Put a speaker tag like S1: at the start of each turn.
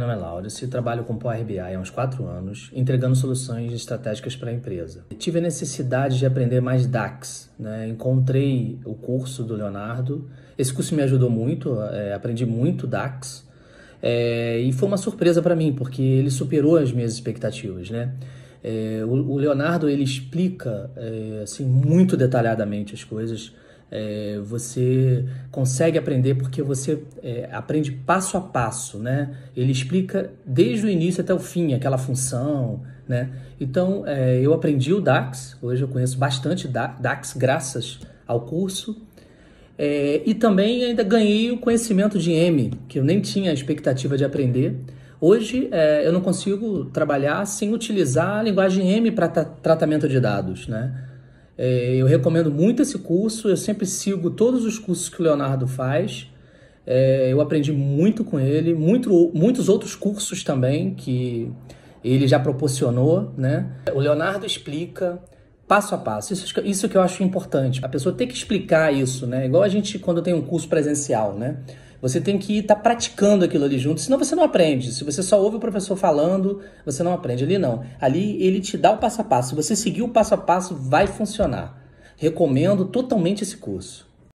S1: Meu nome é Laurence, trabalho com Power BI há uns 4 anos, entregando soluções estratégicas para a empresa. Tive a necessidade de aprender mais DAX, né? encontrei o curso do Leonardo, esse curso me ajudou muito, é, aprendi muito DAX, é, e foi uma surpresa para mim, porque ele superou as minhas expectativas. Né? É, o, o, Leonardo ele explica é, assim, muito detalhadamente as coisas, é, você consegue aprender porque você é, aprende passo a passo, né? Ele explica desde o início até o fim aquela função, né? Então, é, eu aprendi o DAX, hoje eu conheço bastante DAX graças ao curso, é, e também ainda ganhei o conhecimento de M, que eu nem tinha a expectativa de aprender. Hoje é, eu não consigo trabalhar sem utilizar a linguagem M para tratamento de dados, né? É, eu recomendo muito esse curso, eu sempre sigo todos os cursos que o Leonardo faz. É, eu aprendi muito com ele, muito, muitos outros cursos também que ele já proporcionou. Né? O Leonardo explica passo a passo. Isso, isso que eu acho importante. A pessoa tem que explicar isso, né? Igual a gente quando tem um curso presencial, né? Você tem que estar tá praticando aquilo ali junto, senão você não aprende. Se você só ouve o professor falando, você não aprende. Ali não. Ali ele te dá o passo a passo. Se você seguir o passo a passo, vai funcionar. Recomendo totalmente esse curso.